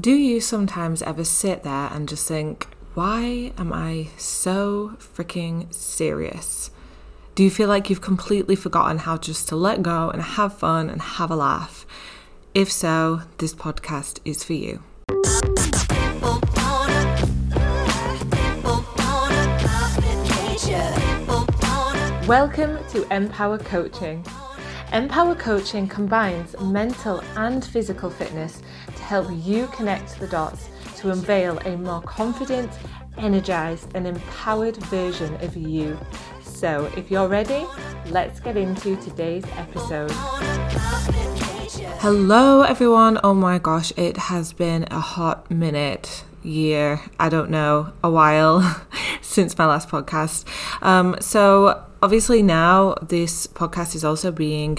Do you sometimes ever sit there and just think, why am I so freaking serious? Do you feel like you've completely forgotten how just to let go and have fun and have a laugh? If so, this podcast is for you. Welcome to Empower Coaching. Empower Coaching combines mental and physical fitness help you connect the dots to unveil a more confident, energized, and empowered version of you. So, if you're ready, let's get into today's episode. Hello, everyone. Oh my gosh, it has been a hot minute, year, I don't know, a while since my last podcast. Um, so, obviously now this podcast is also being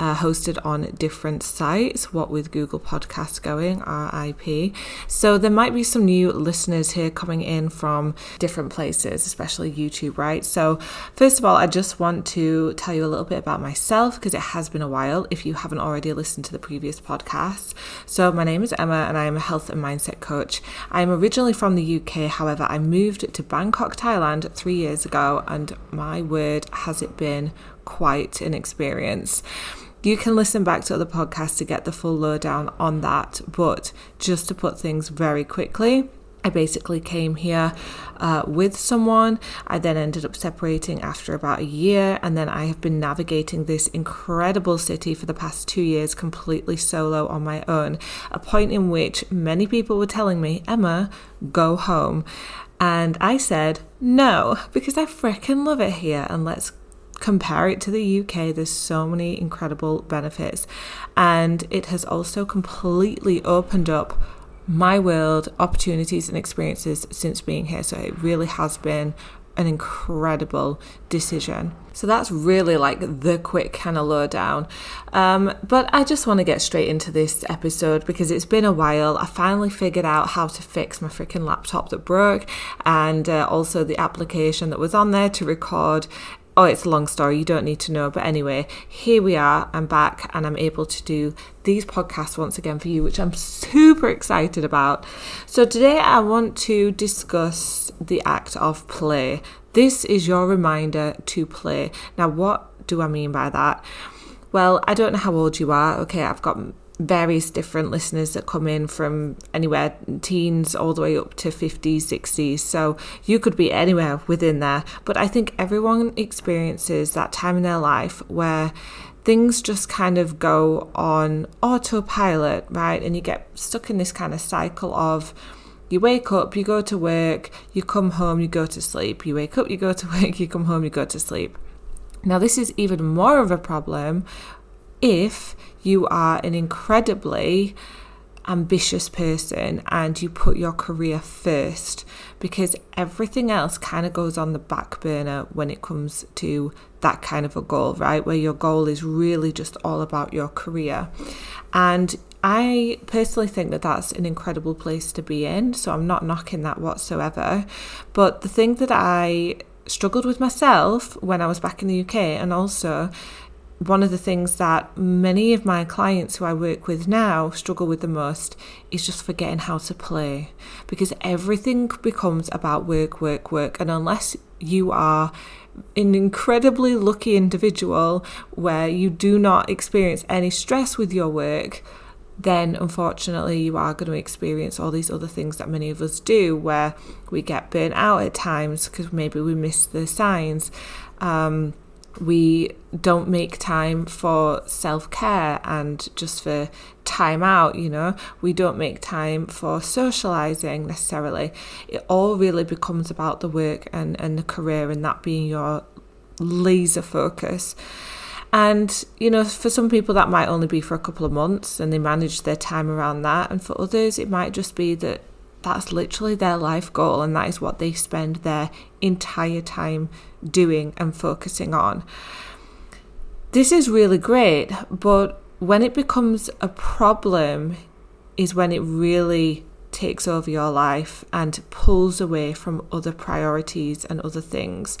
uh, hosted on different sites, what with Google Podcasts going, RIP. So there might be some new listeners here coming in from different places, especially YouTube, right? So, first of all, I just want to tell you a little bit about myself because it has been a while if you haven't already listened to the previous podcasts. So, my name is Emma and I am a health and mindset coach. I am originally from the UK, however, I moved to Bangkok, Thailand three years ago, and my word has it been quite an experience. You can listen back to other podcasts to get the full lowdown on that, but just to put things very quickly, I basically came here uh, with someone. I then ended up separating after about a year, and then I have been navigating this incredible city for the past two years completely solo on my own. A point in which many people were telling me, Emma, go home. And I said, no, because I freaking love it here, and let's compare it to the UK, there's so many incredible benefits. And it has also completely opened up my world, opportunities, and experiences since being here. So it really has been an incredible decision. So that's really like the quick kind of lowdown. Um, but I just want to get straight into this episode because it's been a while. I finally figured out how to fix my freaking laptop that broke and uh, also the application that was on there to record oh, it's a long story, you don't need to know. But anyway, here we are. I'm back and I'm able to do these podcasts once again for you, which I'm super excited about. So, today I want to discuss the act of play. This is your reminder to play. Now, what do I mean by that? Well, I don't know how old you are. Okay, I've got various different listeners that come in from anywhere teens all the way up to 50s 60s so you could be anywhere within there but i think everyone experiences that time in their life where things just kind of go on autopilot right and you get stuck in this kind of cycle of you wake up, you go to work, you come home, you go to sleep. You wake up, you go to work, you come home, you go to sleep. Now, this is even more of a problem if you are an incredibly ambitious person and you put your career first because everything else kind of goes on the back burner when it comes to that kind of a goal, right? Where your goal is really just all about your career. And I personally think that that's an incredible place to be in, so I'm not knocking that whatsoever. But the thing that I struggled with myself when I was back in the UK and also one of the things that many of my clients who I work with now struggle with the most is just forgetting how to play because everything becomes about work, work, work. And unless you are an incredibly lucky individual where you do not experience any stress with your work, then unfortunately you are going to experience all these other things that many of us do where we get burnt out at times because maybe we miss the signs. Um, we don't make time for self care and just for time out, you know, we don't make time for socializing necessarily. It all really becomes about the work and, and the career and that being your laser focus. And, you know, for some people that might only be for a couple of months and they manage their time around that. And for others, it might just be that that's literally their life goal and that is what they spend their entire time doing and focusing on. This is really great, but when it becomes a problem is when it really takes over your life and pulls away from other priorities and other things.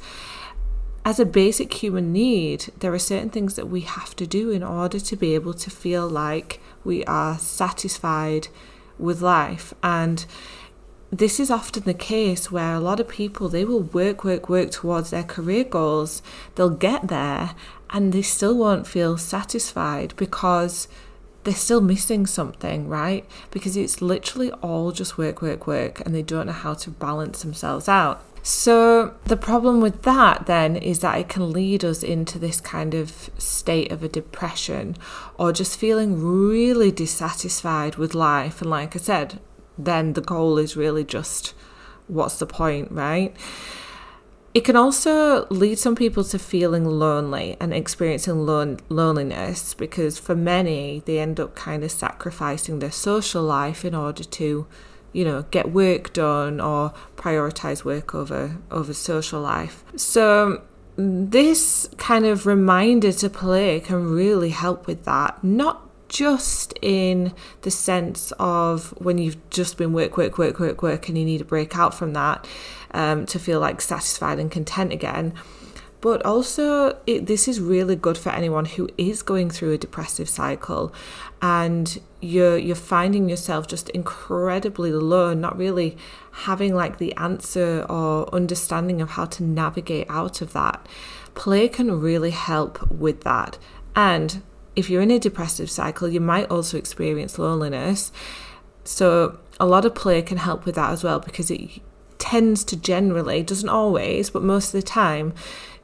As a basic human need, there are certain things that we have to do in order to be able to feel like we are satisfied with life. And this is often the case where a lot of people they will work work work towards their career goals. They'll get there and they still won't feel satisfied because they're still missing something right? Because it's literally all just work work work and they don't know how to balance themselves out. So, the problem with that then is that it can lead us into this kind of state of a depression or just feeling really dissatisfied with life. And, like I said, then the goal is really just what's the point, right? It can also lead some people to feeling lonely and experiencing lon- loneliness because for many, they end up kind of sacrificing their social life in order to, you know, get work done or prioritize work over over social life. So this kind of reminder to play can really help with that. Not just in the sense of when you've just been work, work, work, work, work, and you need a break out from that um, to feel like satisfied and content again. But also, it, this is really good for anyone who is going through a depressive cycle, and you're you're finding yourself just incredibly low, not really having like the answer or understanding of how to navigate out of that. Play can really help with that, and if you're in a depressive cycle, you might also experience loneliness. So, a lot of play can help with that as well because it tends to generally, doesn't always, but most of the time,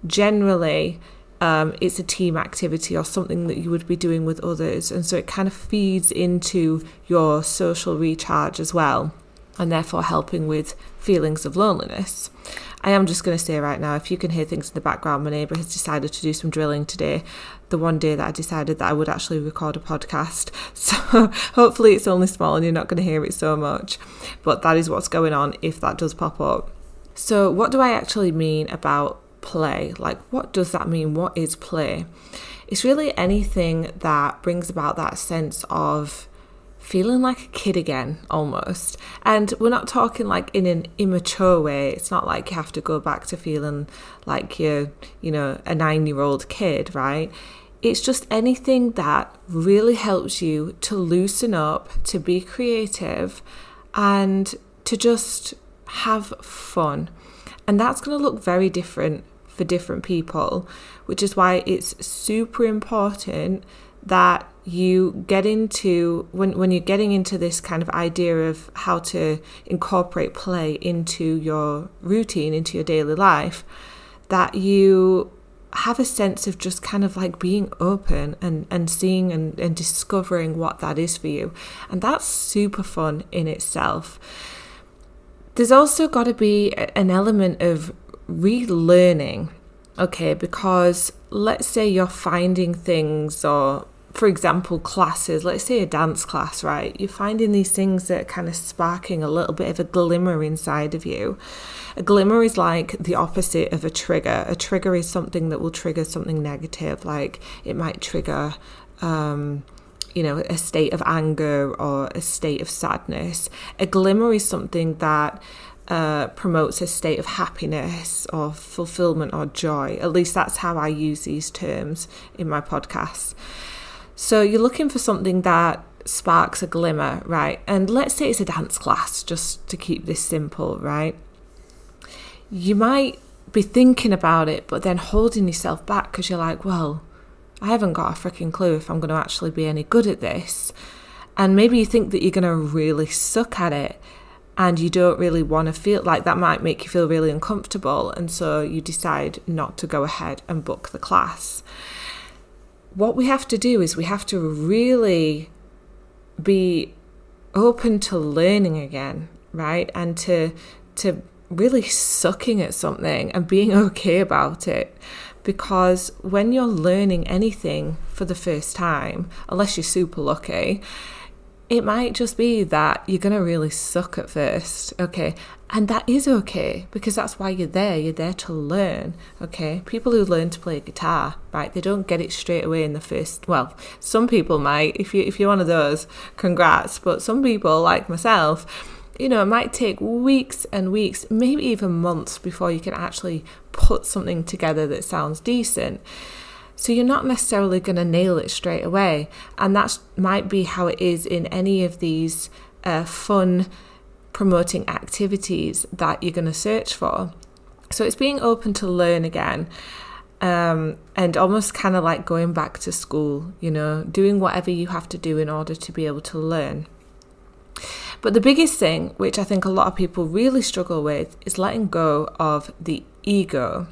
generally, um, it's a team activity or something that you would be doing with others. And so it kind of feeds into your social recharge as well, and therefore helping with feelings of loneliness. I am just going to say right now, if you can hear things in the background, my neighbour has decided to do some drilling today. The one day that I decided that I would actually record a podcast. So hopefully it's only small and you're not going to hear it so much. But that is what's going on if that does pop up. So, what do I actually mean about play? Like, what does that mean? What is play? It's really anything that brings about that sense of feeling like a kid again almost. And we're not talking like in an immature way. It's not like you have to go back to feeling like you're, you know, a nine year old kid, right? It's just anything that really helps you to loosen up, to be creative, and to just have fun. And that's going to look very different for different people, which is why it's super important that you get into when when you're getting into this kind of idea of how to incorporate play into your routine into your daily life that you have a sense of just kind of like being open and, and seeing and, and discovering what that is for you. And that's super fun in itself. There's also got to be an element of relearning, okay? Because let's say you're finding things or for example, classes, let's say a dance class, right? You're finding these things that are kind of sparking a little bit of a glimmer inside of you. A glimmer is like the opposite of a trigger. A trigger is something that will trigger something negative, like it might trigger, um, you know, a state of anger or a state of sadness. A glimmer is something that uh, promotes a state of happiness or fulfillment or joy. At least that's how I use these terms in my podcasts. So you're looking for something that sparks a glimmer, right? And let's say it's a dance class, just to keep this simple, right? You might be thinking about it, but then holding yourself back because you're like, well, I haven't got a freaking clue if I'm going to actually be any good at this. And maybe you think that you're going to really suck at it and you don't really want to feel like that might make you feel really uncomfortable. And so you decide not to go ahead and book the class what we have to do is we have to really be open to learning again, right? And to to really sucking at something and being okay about it. Because when you're learning anything for the first time, unless you're super lucky, it might just be that you're going to really suck at first, okay? And that is okay because that's why you're there. You're there to learn, okay? People who learn to play guitar, right? They don't get it straight away in the first. Well, some people might. If you if you're one of those, congrats. But some people, like myself, you know, it might take weeks and weeks, maybe even months before you can actually put something together that sounds decent. So you're not necessarily going to nail it straight away. And that might be how it is in any of these uh, fun, promoting activities that you're going to search for. So it's being open to learn again. Um, and almost kind of like going back to school, you know, doing whatever you have to do in order to be able to learn. But the biggest thing, which I think a lot of people really struggle with, is letting go of the ego.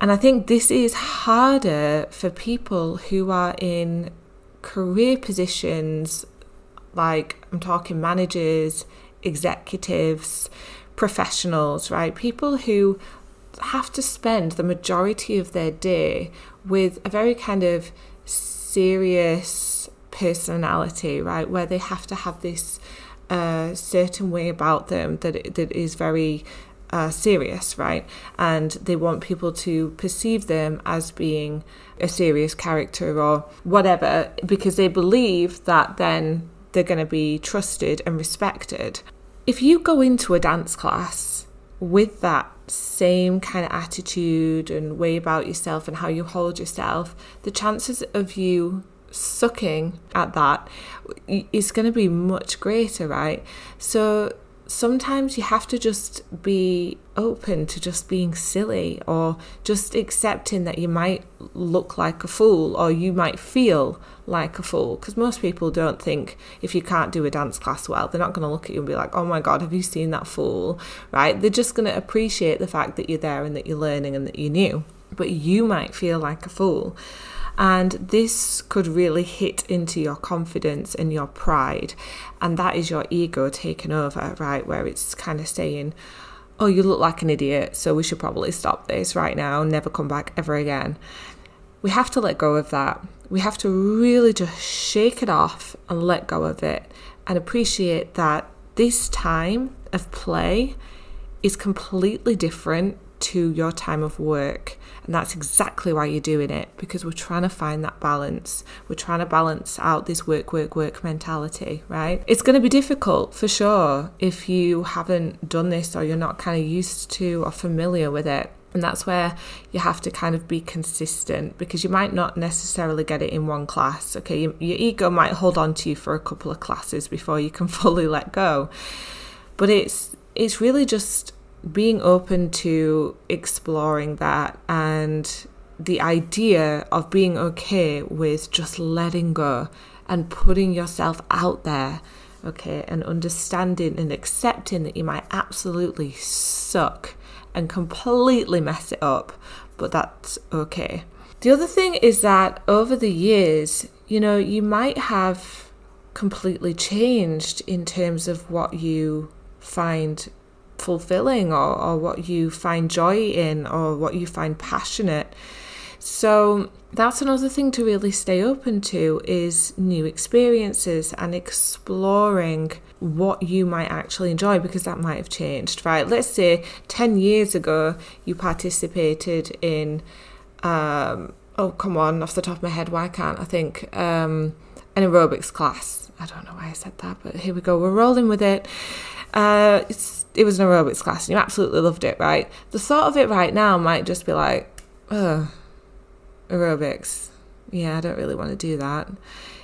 And I think this is harder for people who are in career positions like I'm talking managers, executives, professionals, right? People who have to spend the majority of their day with a very kind of serious personality, right? Where they have to have this uh, certain way about them that that is very uh, serious, right? And they want people to perceive them as being a serious character or whatever because they believe that then they're going to be trusted and respected. If you go into a dance class with that same kind of attitude and way about yourself and how you hold yourself, the chances of you sucking at that is going to be much greater, right? So sometimes you have to just be open to just being silly or just accepting that you might look like a fool or you might feel like a fool. Because most people don't think if you can't do a dance class well they're not going to look at you and be like oh my god have you seen that fool? Right? They're just going to appreciate the fact that you're there and that you're learning and that you're new. But you might feel like a fool and this could really hit into your confidence and your pride. And that is your ego taking over, right? Where it's kind of saying, oh, you look like an idiot, so we should probably stop this right now, never come back ever again. We have to let go of that. We have to really just shake it off and let go of it and appreciate that this time of play is completely different to your time of work. And that's exactly why you're doing it because we're trying to find that balance. We're trying to balance out this work, work, work mentality, right? It's going to be difficult for sure if you haven't done this or you're not kind of used to or familiar with it. And that's where you have to kind of be consistent because you might not necessarily get it in one class. Okay, your, your ego might hold on to you for a couple of classes before you can fully let go. But it's it's really just being open to exploring that and the idea of being okay with just letting go and putting yourself out there, okay, and understanding and accepting that you might absolutely suck and completely mess it up, but that's okay. The other thing is that over the years, you know, you might have completely changed in terms of what you find fulfilling or, or what you find joy in or what you find passionate. So that's another thing to really stay open to is new experiences and exploring what you might actually enjoy because that might have changed, right? Let's say 10 years ago you participated in um, oh come on off the top of my head why can't I think um, an aerobics class. I don't know why I said that, but here we go. We're rolling with it. Uh, it was an aerobics class and you absolutely loved it, right? The thought of it right now might just be like, oh, aerobics. Yeah, I don't really want to do that.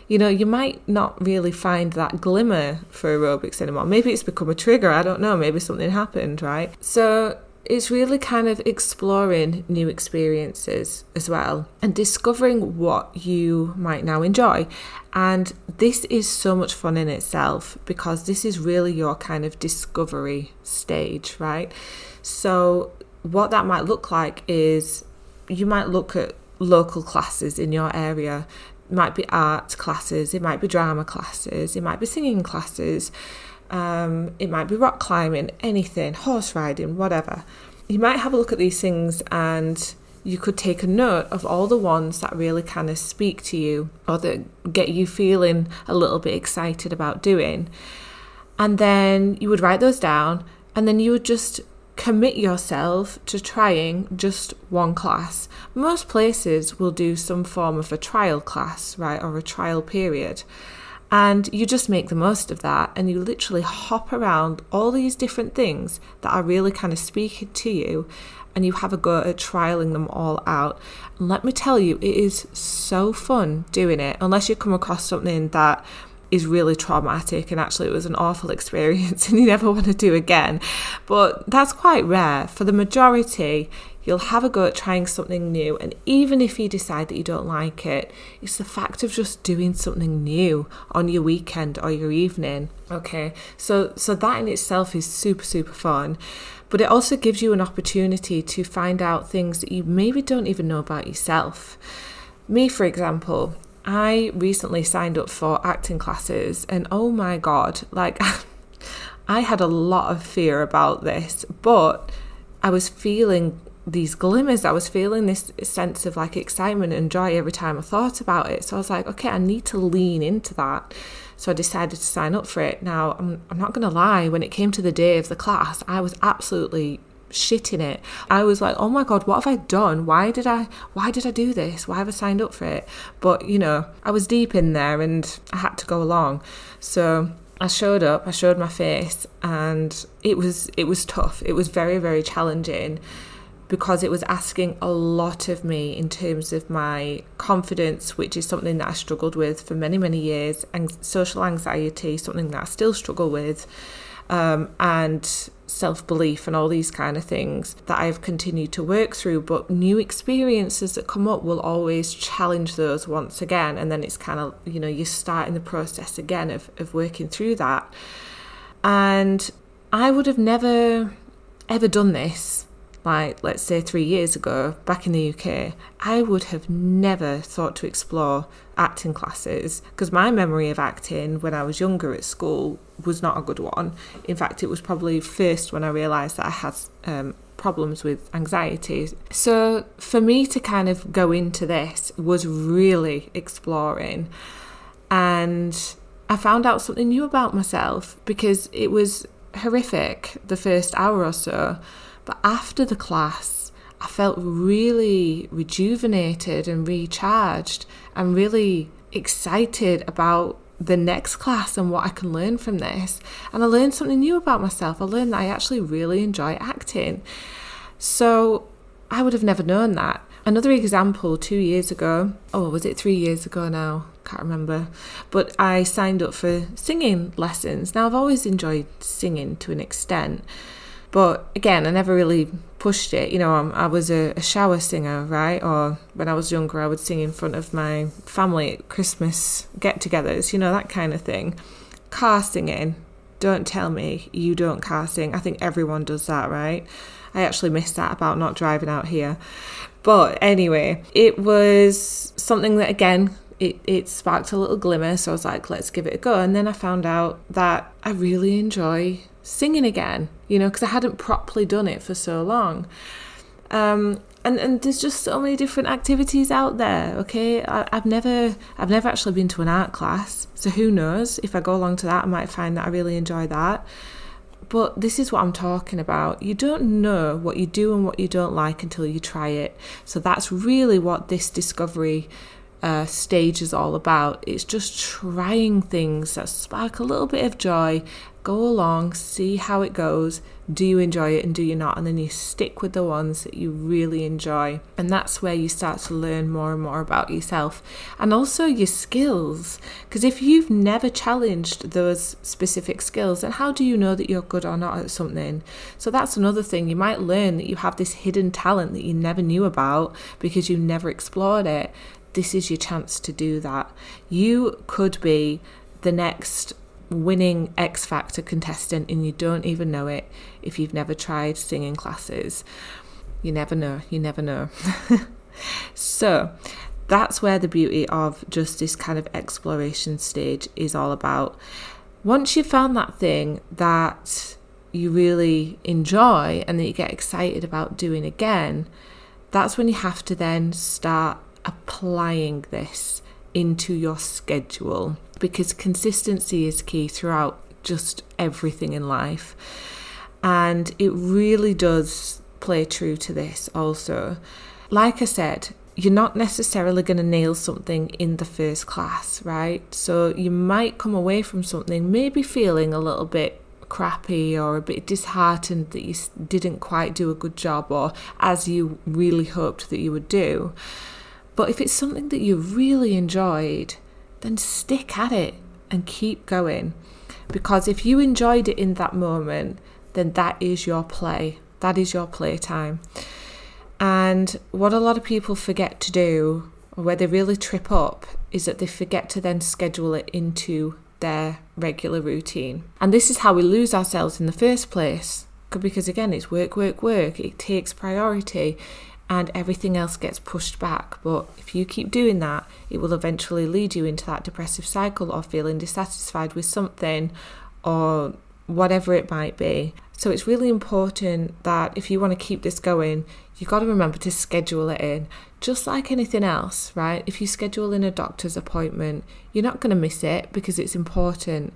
You know, you might not really find that glimmer for aerobics anymore. Maybe it's become a trigger. I don't know. Maybe something happened, right? So it's really kind of exploring new experiences as well and discovering what you might now enjoy. And this is so much fun in itself because this is really your kind of discovery stage, right? So, what that might look like is you might look at local classes in your area. It might be art classes, it might be drama classes, it might be singing classes um, it might be rock climbing, anything, horse riding, whatever. You might have a look at these things and you could take a note of all the ones that really kind of speak to you or that get you feeling a little bit excited about doing. And then you would write those down and then you would just commit yourself to trying just one class. Most places will do some form of a trial class, right, or a trial period. And you just make the most of that and you literally hop around all these different things that are really kind of speaking to you and you have a go at trialing them all out. And let me tell you, it is so fun doing it, unless you come across something that is really traumatic and actually it was an awful experience and you never want to do again. But that's quite rare. For the majority, you'll have a go at trying something new and even if you decide that you don't like it, it's the fact of just doing something new on your weekend or your evening. Okay. So so that in itself is super super fun. But it also gives you an opportunity to find out things that you maybe don't even know about yourself. Me, for example, I recently signed up for acting classes, and oh my god, like I had a lot of fear about this, but I was feeling these glimmers. I was feeling this sense of like excitement and joy every time I thought about it. So I was like, okay, I need to lean into that. So I decided to sign up for it. Now, I'm, I'm not going to lie, when it came to the day of the class, I was absolutely shitting it. I was like, "Oh my god, what have I done? Why did I why did I do this? Why have I signed up for it?" But, you know, I was deep in there and I had to go along. So, I showed up, I showed my face and it was it was tough. It was very very challenging because it was asking a lot of me in terms of my confidence, which is something that I struggled with for many, many years, and social anxiety, something that I still struggle with, um, and self belief and all these kind of things that I've continued to work through. But new experiences that come up will always challenge those once again. And then it's kind of, you know, you're starting the process again of, of working through that. And I would have never ever done this like let's say three years ago back in the UK, I would have never thought to explore acting classes because my memory of acting when I was younger at school was not a good one. In fact, it was probably first when I realised that I had um, problems with anxiety. So for me to kind of go into this was really exploring and I found out something new about myself because it was horrific the first hour or so but after the class, I felt really rejuvenated and recharged and really excited about the next class and what I can learn from this. And I learned something new about myself. I learned that I actually really enjoy acting. So I would have never known that. Another example two years ago, oh, was it three years ago now? Can't remember. But I signed up for singing lessons. Now, I've always enjoyed singing to an extent. But again, I never really pushed it. You know, i was a, a, shower singer, right? Or when I was younger, I would sing in front of my family at Christmas get togethers, you know, that kind of thing. Car singing. Don't tell me you don't car sing. I think everyone does that, right? I actually missed that about not driving out here. But anyway, it was something that, again, it, it sparked a little glimmer. So I was like, let's give it a go. And then I found out that I really enjoy singing again, you know, because I hadn't properly done it for so long. Um, and and there's just so many different activities out there. Okay, I, have never I've never actually been to an art class, so who knows? If I go along to that, I might find that I really enjoy that. But this is what I'm talking about. You don't know what you do and what you don't like until you try it. So that's really what this discovery uh, stage is all about. It's just trying things that spark a little bit of joy go along, see how it goes. Do you enjoy it and do you not? And then you stick with the ones that you really enjoy. And that's where you start to learn more and more about yourself and also your skills. Because if you've never challenged those specific skills, then how do you know that you're good or not at something? So that's another thing. You might learn that you have this hidden talent that you never knew about because you never explored it. This is your chance to do that. You could be the next winning X Factor contestant and you don't even know it if you've never tried singing classes. You never know, you never know. so, that's where the beauty of just this kind of exploration stage is all about. Once you've found that thing that you really enjoy and that you get excited about doing again, that's when you have to then start applying this into your schedule because consistency is key throughout just everything in life. And it really does play true to this also. Like I said, you're not necessarily going to nail something in the first class, right? So you might come away from something maybe feeling a little bit crappy or a bit disheartened that you didn't quite do a good job or as you really hoped that you would do. But if it's something that you really enjoyed, then stick at it. and keep going. Because if you enjoyed it in that moment, then that is your play. That is your playtime. And what a lot of people forget to do, or where they really trip up, is that they forget to then schedule it into their regular routine. And this is how we lose ourselves in the first place. Because again, it's work, work, work. It takes priority and everything else gets pushed back. But if you keep doing that, it will eventually lead you into that depressive cycle of feeling dissatisfied with something or whatever it might be. So it's really important that if you want to keep this going, you've got to remember to schedule it in. Just like anything else, right? If you schedule in a doctor's appointment, you're not going to miss it because it's important.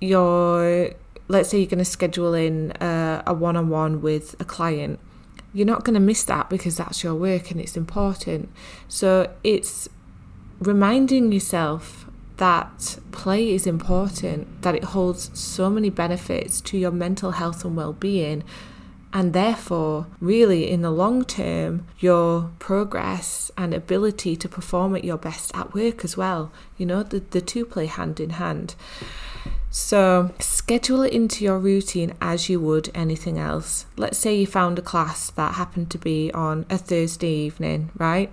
You're, let's say you're going to schedule in a one on one with a client. You're not going to miss that because that's your work and it's important. So it's reminding yourself that play is important, that it holds so many benefits to your mental health and well being. And therefore, really, in the long term, your progress and ability to perform at your best at work as well. You know, the, the two play hand in hand. So, schedule it into your routine as you would anything else. Let's say you found a class that happened to be on a Thursday evening, right?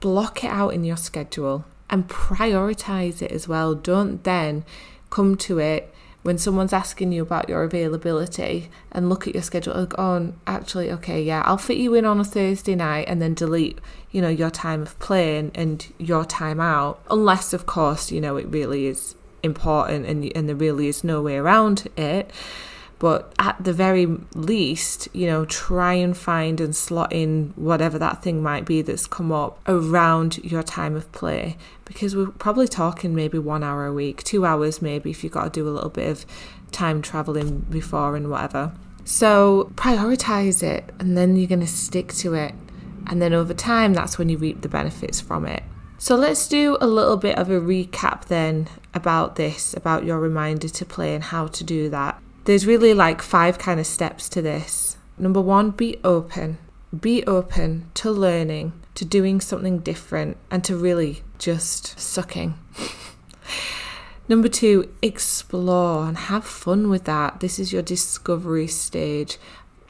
Block it out in your schedule and prioritize it as well. Don't then come to it when someone's asking you about your availability and look at your schedule go, oh, actually, okay, yeah, I'll fit you in on a Thursday night and then delete, you know, your time of play and your time out. Unless, of course, you know, it really is important and, and there really is no way around it. But at the very least, you know, try and find and slot in whatever that thing might be that's come up around your time of play. Because we're probably talking maybe one hour a week, two hours maybe if you've got to do a little bit of time traveling before and whatever. So prioritize it and then you're going to stick to it. And then over time, that's when you reap the benefits from it. So let's do a little bit of a recap then about this, about your reminder to play and how to do that there's really like five kind of steps to this. Number one, be open. Be open to learning, to doing something different, and to really just sucking. Number two, explore and have fun with that. This is your discovery stage.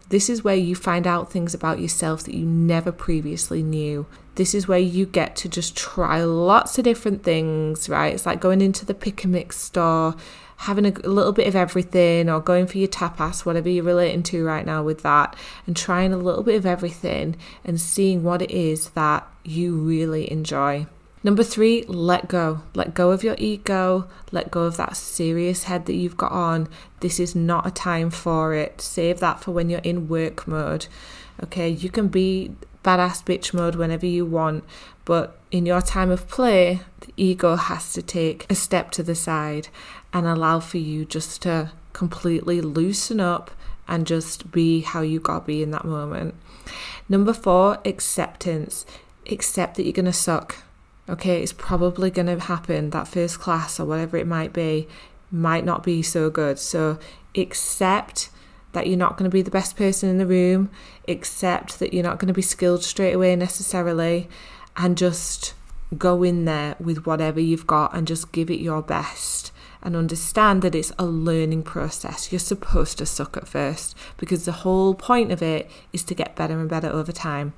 This is where you find out things about yourself that you never previously knew. This is where you get to just try lots of different things, right? It's like going into the pick and mix store having a, a little bit of everything or going for your tapas, whatever you're relating to right now with that, and trying a little bit of everything and seeing what it is that you really enjoy. Number three, let go. Let go of your ego. Let go of that serious head that you've got on. This is not a time for it. Save that for when you're in work mode. Okay, you can be badass bitch mode whenever you want, but in your time of play, the ego has to take a step to the side and allow for you just to completely loosen up and just be how you gotta be in that moment. Number four, acceptance. Accept that you're gonna suck. Okay, it's probably gonna happen. That first class or whatever it might be might not be so good. So accept that you're not going to be the best person in the room, accept that you're not going to be skilled straight away necessarily, and just go in there with whatever you've got and just give it your best and understand that it's a learning process. You're supposed to suck at first because the whole point of it is to get better and better over time.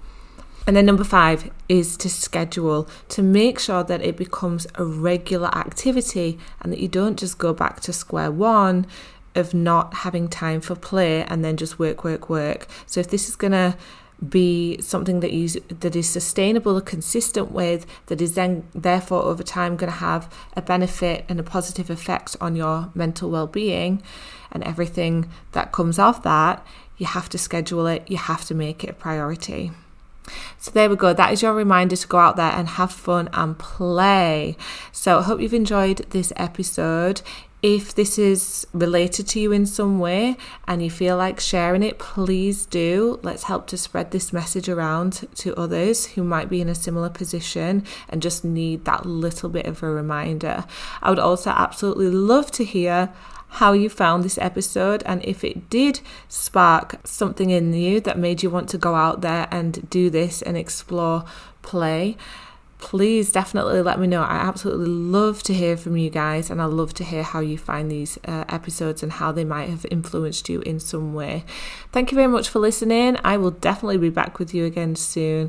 And then number five is to schedule to make sure that it becomes a regular activity and that you don't just go back to square one of not having time for play and then just work, work, work. So if this is going to be something that you that is sustainable consistent with that is then therefore over time going to have a benefit and a positive effect on your mental well-being and everything that comes off that you have to schedule it you have to make it a priority so there we go. That is your reminder to go out there and have fun and play. So I hope you've enjoyed this episode. If this is related to you in some way and you feel like sharing it, please do. Let's help to spread this message around to others who might be in a similar position and just need that little bit of a reminder. I would also absolutely love to hear how you found this episode and if it did spark something in you that made you want to go out there and do this and explore play please definitely let me know. I absolutely love to hear from you guys, and I love to hear how you find these uh, episodes and how they might have influenced you in some way. Thank you very much for listening. I will definitely be back with you again soon.